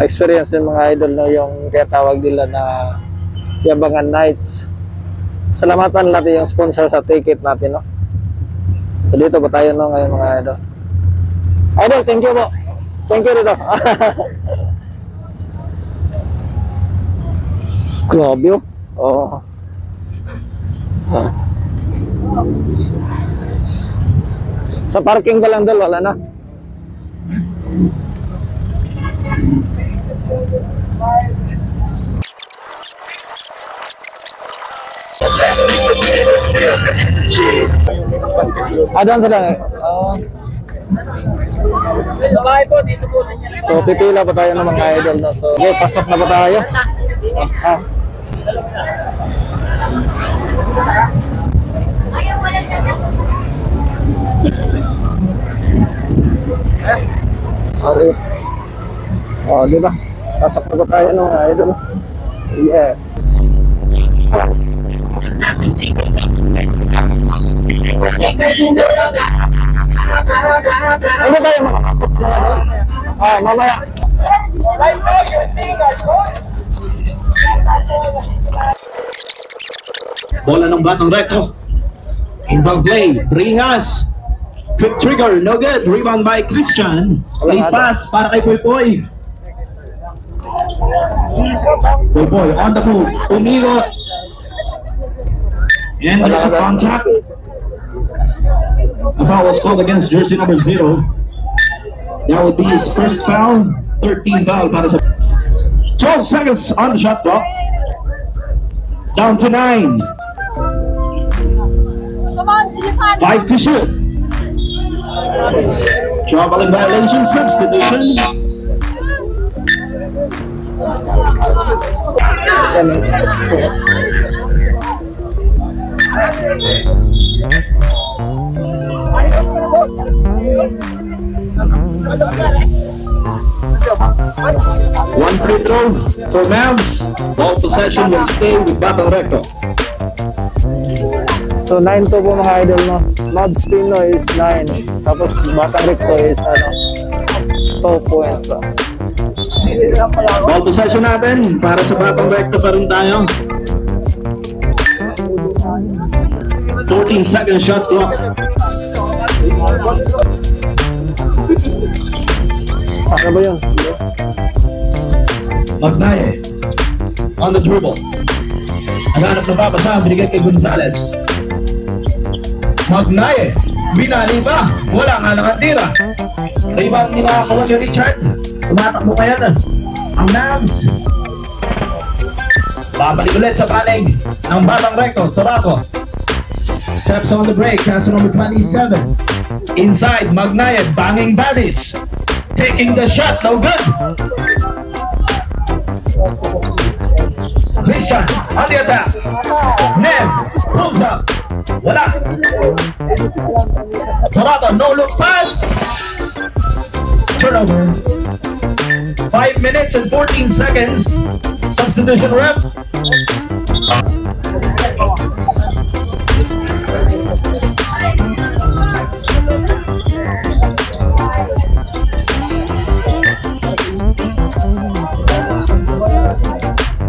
experience ng mga idol no yung tinatawag nila na Yabangan Nights. Salamatan natin yung sponsor sa ticket natin no. So dito pa tayo no ngayon mga idol. Idol, thank you po. Thank you dito. Grabe oh. Oo. Ah. Sa parking ba lang dal, wala na. Ah, doon sila. Oo. So, pipila pa tayo ng mga idol. No? So, okay, pasok na ba tayo? Ah. Okay. Oh, di ba? Na ba tayo ng mga idol? Yeah. Ano tayo makapasok ng ano? Ah, mamaya. Bola ng Batang Recto. Inbound play. Bringas. Quick trigger. No good. Rebound by Christian. Late pass para kay Poy Poy. Oh, Poy Poy on the move. Umigo. And there's a contact. A foul was called against jersey number zero. That would be his first foul. 13 foul para sa 12 seconds on the shot clock. Down to 9. Come on, Dilipad. Five to shoot. Traveling in violation, substitution. One free throw for Mavs. Ball possession will stay with Batang Recto. So 9 to po mga idol no. Mad Spino is 9. Tapos Batang Recto is ano 2 points. So. Ball possession natin para sa Batang Recto pa rin tayo. 14 second shot clock. Ano ba yun? Magnaye. On the dribble. Naghanap ng babasa, binigay kay Gonzales. Magnaye. Binali ba? Wala nga nakatira. Rebound nila kawan ni Richard. Tumatakbo kaya na. Ang Nams. Babalik ulit sa panig ng Batang Recto, Soraco. Steps on the break, caster number 27. Inside, Magnaye, banging Badis. Taking the shot, no good. Christian, on the attack. Nev, pulls up. Wala. Toronto, no look pass. Turnover. 5 minutes and 14 seconds. Substitution rep.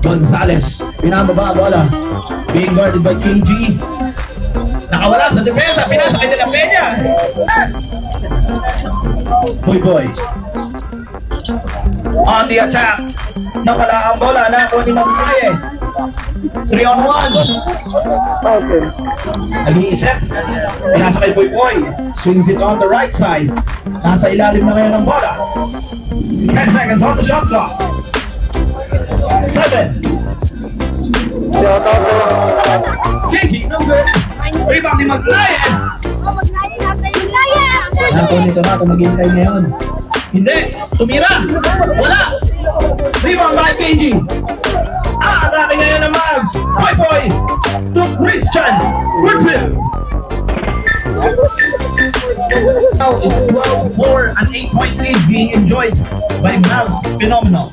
Gonzales, pinababa bola. Being guarded by KG. Nakawala sa depensa, pinasa kay De La Peña. Boy boy. On the attack. Nawala ang bola na ako ni Magpaye. 3 on 1. Okay. Nag-iisip. Pinasa kay Boy Boy. Swings it on the right side. Nasa ilalim na ngayon ng bola. 10 seconds on the shot clock. 7. Shout out to Kiki, no good. Rebound ni Maglaye. Oh, magnaya natin yung laya. Ako nito na kung maghintay ngayon. Hindi! Tumira! Wala! Rebound by KG! Ah! Atake ngayon ng Mavs! Boy Boy! To Christian! Two! Now is 12-4 and 8-point lead being enjoyed by Mavs. Phenomenal.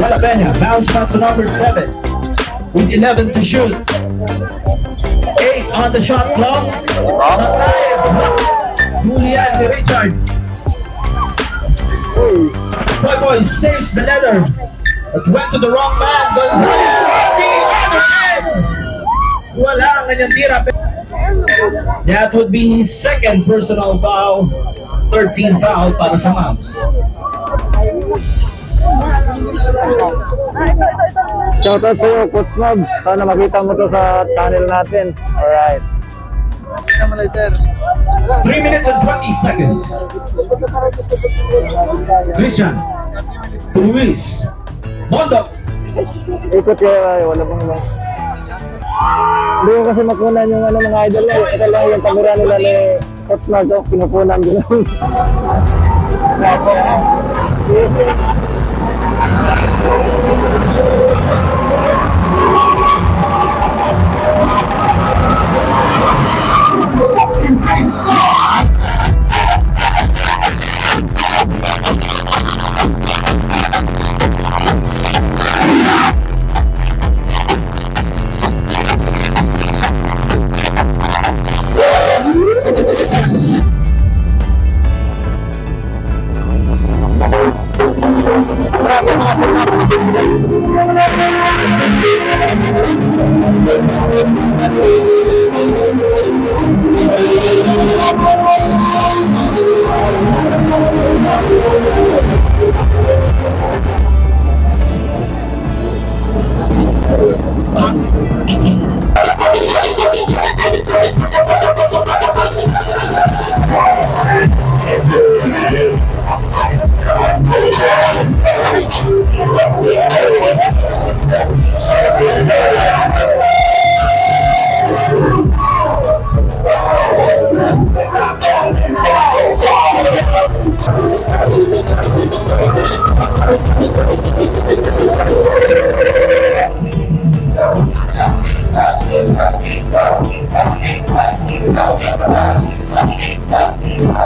Dela Peña, bounce pass to number 7 with 11 to shoot. 8 on the shot clock. Julian Richard. Uy! Boy Boy saves the letter. It went to the wrong man. Gonzalez the end. Wala ang kanyang tira. That would be his second personal foul. 13 foul para sa Mavs. Shoutout sa iyo, Coach Mobs. Sana makita mo to sa channel natin. Alright. 3 minutes and 20 seconds. Christian. Luis. Mondo. Ikot kayo, ay, wala pang naman. Hindi ko kasi makunan yung ano, mga idol na. Ito lang yung pagura nila ni Coach Mobs. Oh, Yeah.